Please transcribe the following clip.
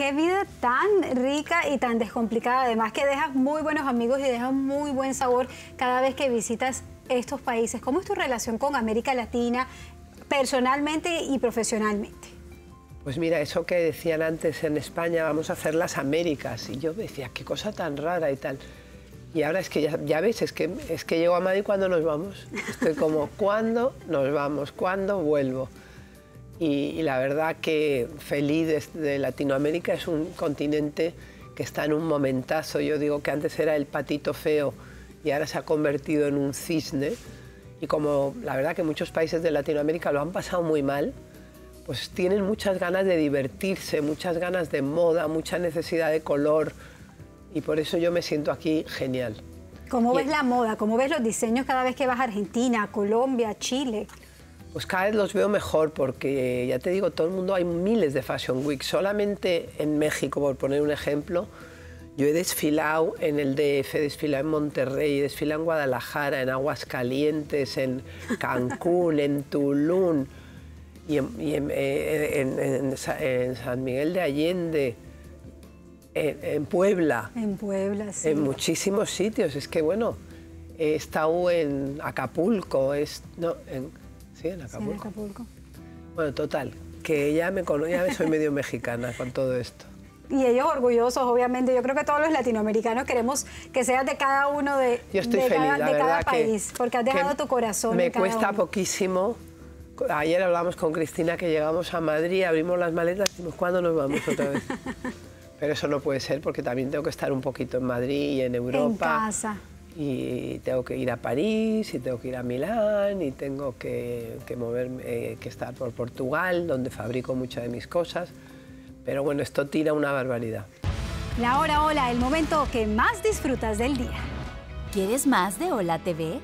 qué vida tan rica y tan descomplicada. Además que dejas muy buenos amigos y dejas muy buen sabor cada vez que visitas estos países. ¿Cómo es tu relación con América Latina personalmente y profesionalmente? Pues mira, eso que decían antes en España, vamos a hacer las Américas. Y yo decía, qué cosa tan rara y tal. Y ahora es que ya, ya ves, es que, es que llego a Madrid cuando nos vamos. Estoy como, ¿cuándo nos vamos? ¿Cuándo vuelvo? Y, la verdad que feliz de, Latinoamérica es un continente que está en un momentazo. Yo digo que antes era el patito feo y ahora se ha convertido en un cisne. Y como la verdad que muchos países de Latinoamérica lo han pasado muy mal, pues tienen muchas ganas de divertirse, muchas ganas de moda, mucha necesidad de color. Y por eso yo me siento aquí genial. ¿Cómo ves la moda? ¿Cómo ves los diseños cada vez que vas a Argentina, Colombia, Chile? Pues cada vez los veo mejor porque, ya te digo, todo el mundo hay miles de Fashion Week. Solamente en México, por poner un ejemplo, yo he desfilado en el DF, he desfilado en Monterrey, he desfilado en Guadalajara, en Aguascalientes, en Cancún, en Tulum y, eh, en, San Miguel de Allende, en, Puebla. En Puebla, sí. En muchísimos sitios. Es que, bueno, he estado en Acapulco, es, no, en, Sí, en Acapulco. Bueno, total, que ya me, ya soy medio mexicana con todo esto. Y ellos orgullosos, obviamente. Yo creo que todos los latinoamericanos queremos que seas de cada uno de, cada, país, porque has dejado tu corazón. Me cuesta poquísimo. Ayer hablamos con Cristina que llegamos a Madrid, abrimos las maletas y decimos, ¿cuándo nos vamos otra vez? Pero eso no puede ser porque también tengo que estar un poquito en Madrid y en Europa. En casa y tengo que ir a París y tengo que ir a Milán y tengo que, moverme, eh, que estar por Portugal, donde fabrico muchas de mis cosas. Pero bueno, esto tira una barbaridad. La hora hola, el momento que más disfrutas del día. ¿Quieres más de Hola TV?